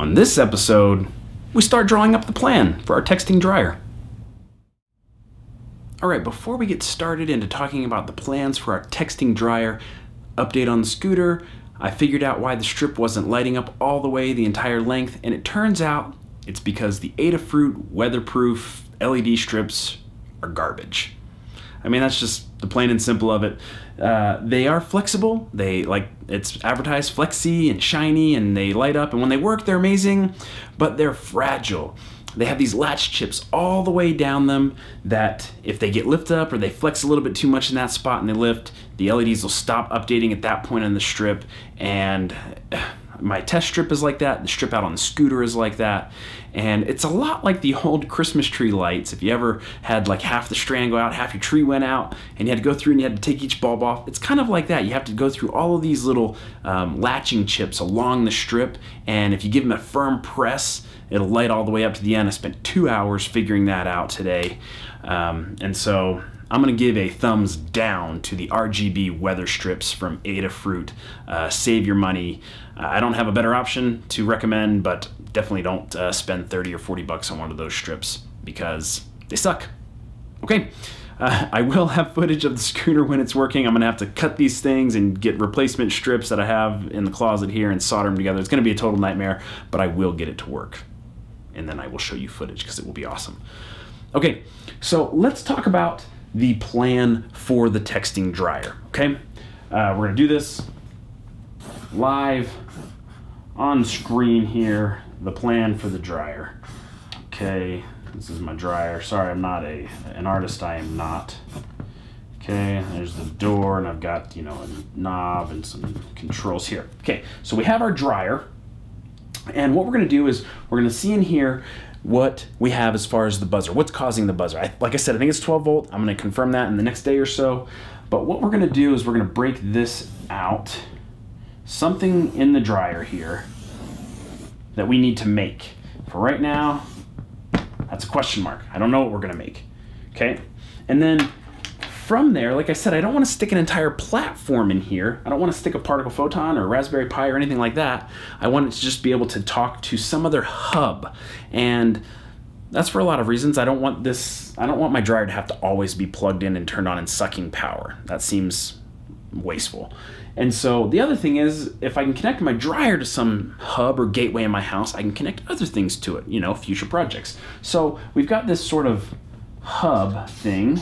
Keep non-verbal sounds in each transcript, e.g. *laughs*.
On this episode, we start drawing up the plan for our texting dryer. Alright, before we get started into talking about the plans for our texting dryer, update on the scooter, I figured out why the strip wasn't lighting up all the way the entire length, and it turns out it's because the Adafruit weatherproof LED strips are garbage. I mean, that's just the plain and simple of it. Uh, they are flexible. They like it's advertised flexy and shiny, and they light up. And when they work, they're amazing. But they're fragile. They have these latch chips all the way down them that if they get lifted up or they flex a little bit too much in that spot and they lift, the LEDs will stop updating at that point on the strip. And my test strip is like that. The strip out on the scooter is like that. And it's a lot like the old Christmas tree lights. If you ever had like half the strand go out, half your tree went out, and you had to go through and you had to take each bulb off, it's kind of like that. You have to go through all of these little um, latching chips along the strip. And if you give them a firm press, it'll light all the way up to the end. I spent two hours figuring that out today. Um, and so I'm going to give a thumbs down to the RGB weather strips from Adafruit. Uh, save your money. Uh, I don't have a better option to recommend, but definitely don't uh, spend 30 or 40 bucks on one of those strips because they suck. Okay. Uh, *laughs* I will have footage of the scooter when it's working. I'm going to have to cut these things and get replacement strips that I have in the closet here and solder them together. It's going to be a total nightmare, but I will get it to work. And then I will show you footage because it will be awesome. Okay, so let's talk about the plan for the texting dryer. Okay, uh, we're gonna do this live on screen here. The plan for the dryer. Okay, this is my dryer. Sorry, I'm not a an artist. I am not. Okay, there's the door, and I've got you know a knob and some controls here. Okay, so we have our dryer, and what we're gonna do is we're gonna see in here what we have as far as the buzzer. What's causing the buzzer? I, like I said, I think it's 12 volt. I'm going to confirm that in the next day or so. But what we're going to do is we're going to break this out. Something in the dryer here that we need to make. For right now, that's a question mark. I don't know what we're going to make. Okay? And then from there, like I said, I don't want to stick an entire platform in here. I don't want to stick a particle photon or Raspberry Pi or anything like that. I want it to just be able to talk to some other hub. And that's for a lot of reasons. I don't want this, I don't want my dryer to have to always be plugged in and turned on and sucking power. That seems wasteful. And so the other thing is, if I can connect my dryer to some hub or gateway in my house, I can connect other things to it, you know, future projects. So we've got this sort of hub thing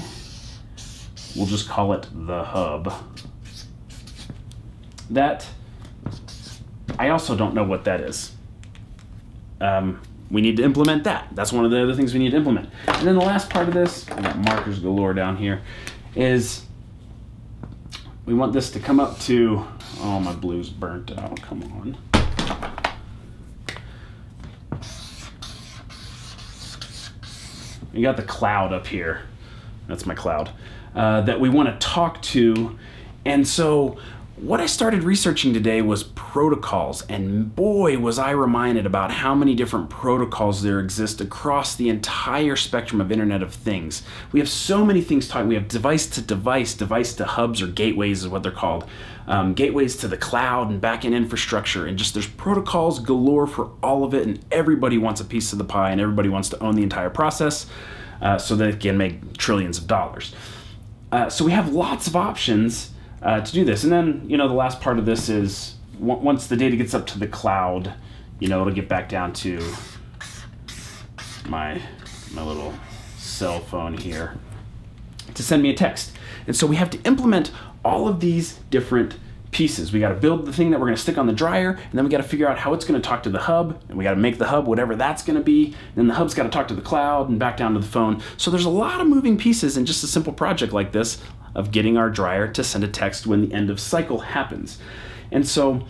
we'll just call it the hub. That, I also don't know what that is. Um, we need to implement that. That's one of the other things we need to implement. And then the last part of this, I got markers galore down here, is we want this to come up to, oh, my blue's burnt out, come on. We got the cloud up here. That's my cloud. Uh, that we want to talk to. And so, what I started researching today was protocols, and boy, was I reminded about how many different protocols there exist across the entire spectrum of Internet of Things. We have so many things talking. We have device to device, device to hubs, or gateways is what they're called. Um, gateways to the cloud and backend infrastructure, and just there's protocols galore for all of it, and everybody wants a piece of the pie, and everybody wants to own the entire process uh, so that it can make trillions of dollars. Uh, so we have lots of options uh, to do this. And then, you know, the last part of this is once the data gets up to the cloud, you know, it'll get back down to my, my little cell phone here to send me a text. And so we have to implement all of these different pieces. We got to build the thing that we're going to stick on the dryer, and then we got to figure out how it's going to talk to the hub, and we got to make the hub whatever that's going to be. And then the hub's got to talk to the cloud and back down to the phone. So there's a lot of moving pieces in just a simple project like this of getting our dryer to send a text when the end of cycle happens. And so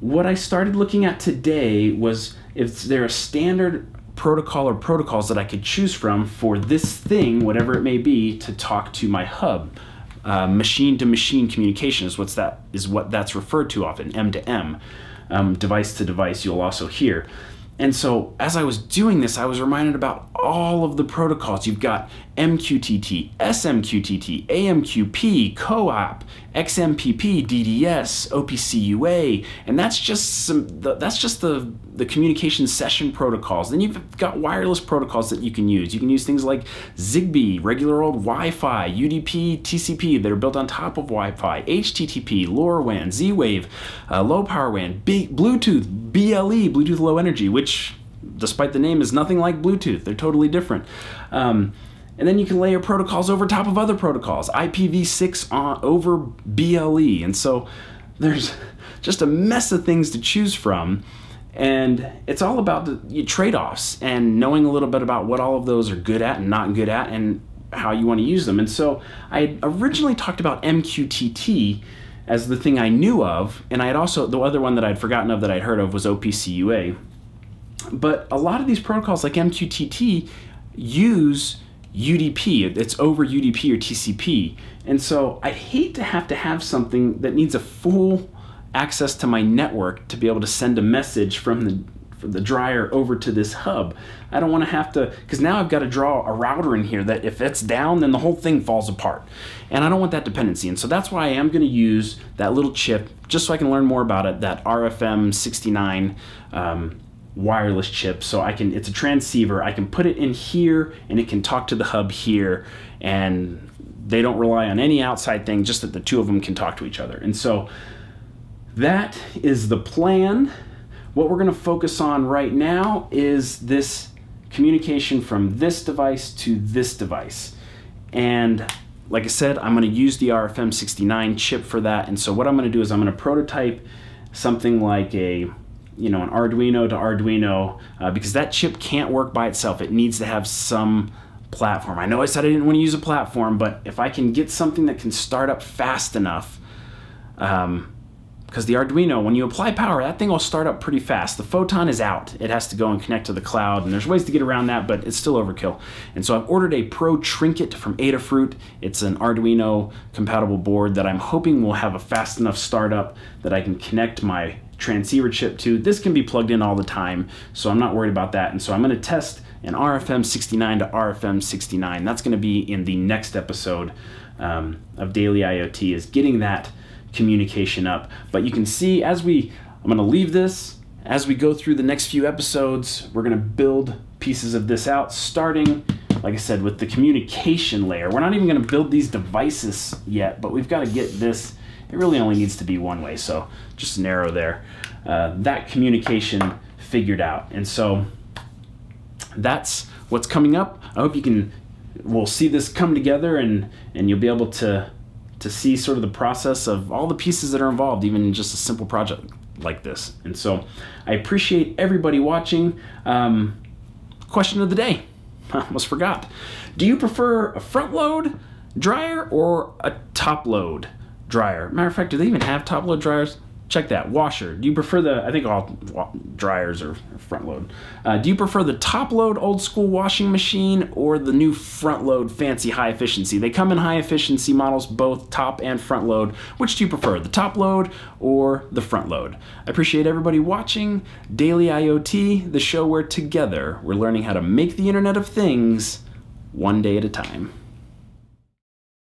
what I started looking at today was is there a standard protocol or protocols that I could choose from for this thing, whatever it may be, to talk to my hub machine to machine communication is what's that is what that's referred to often M to M. Um, device to device you'll also hear. And so as I was doing this I was reminded about all of the protocols. You've got MQTT, SMQTT, AMQP, COAP, XMPP, DDS, OPC UA, and that's just some. That's just the the communication session protocols. Then you've got wireless protocols that you can use. You can use things like Zigbee, regular old Wi-Fi, UDP, TCP that are built on top of Wi-Fi, HTTP, LoRaWAN, Z-Wave, uh, low power WAN, B- Bluetooth, BLE, Bluetooth Low Energy, which despite the name is nothing like Bluetooth. They're totally different. Um, and then you can layer protocols over top of other protocols, IPv6 on, over BLE. And so there's *laughs* just a mess of things to choose from. And it's all about the trade offs and knowing a little bit about what all of those are good at and not good at and how you want to use them. And so I originally talked about MQTT as the thing I knew of, and I had also, the other one that I'd forgotten of that I'd heard of was OPCUA. But a lot of these protocols like MQTT use UDP, it's over UDP or TCP. And so I hate to have to have something that needs a full access to my network to be able to send a message from the from the dryer over to this hub. I don't want to have to because now I've got to draw a router in here that if it's down then the whole thing falls apart. And I don't want that dependency. And so that's why I am going to use that little chip just so I can learn more about it, that RFM 69 um, wireless chip so I can it's a transceiver. I can put it in here and it can talk to the hub here and they don't rely on any outside thing just that the two of them can talk to each other. And so that is the plan. What we're going to focus on right now is this communication from this device to this device. And like I said I'm going to use the RFM69 chip for that. And so what I'm going to do is I'm going to prototype something like a you know, an Arduino to Arduino uh, because that chip can't work by itself. It needs to have some platform. I know I said I didn't want to use a platform, but if I can get something that can start up fast enough, um, because the Arduino, when you apply power, that thing will start up pretty fast. The Photon is out. It has to go and connect to the cloud, and there's ways to get around that, but it's still overkill. And so I've ordered a Pro Trinket from Adafruit. It's an Arduino compatible board that I'm hoping will have a fast enough startup that I can connect my transceiver chip to. This can be plugged in all the time, so I'm not worried about that. And so I'm going to test an RFM69 to RFM69. That's going to be in the next episode um, of Daily IoT is getting that communication up. But you can see as we, I'm to leave this, as we go through the next few episodes, we're going to build pieces of this out, starting, like I said, with the communication layer. We're not even going to build these devices yet, but we've got to get this it really only needs to be one way, so just narrow there. Uh, that communication figured out. And so that's what's coming up. I hope you can, we'll see this come together and, and you'll be able to, to see sort of the process of all the pieces that are involved, even in just a simple project like this. And so I appreciate everybody watching. Um, question of the day. *laughs* I almost forgot. Do you prefer a front load dryer or a top load? Dryer. Matter of fact, do they even have top load dryers? Check that. Washer. Do you prefer the, I think all dryers are front load. Uh, do you prefer the top load old school washing machine or the new front load fancy high efficiency? They come in high efficiency models, both top and front load. Which do you prefer, the top load or the front load? I appreciate everybody watching Daily IoT, the show where together we're learning how to make the Internet of Things one day at a time.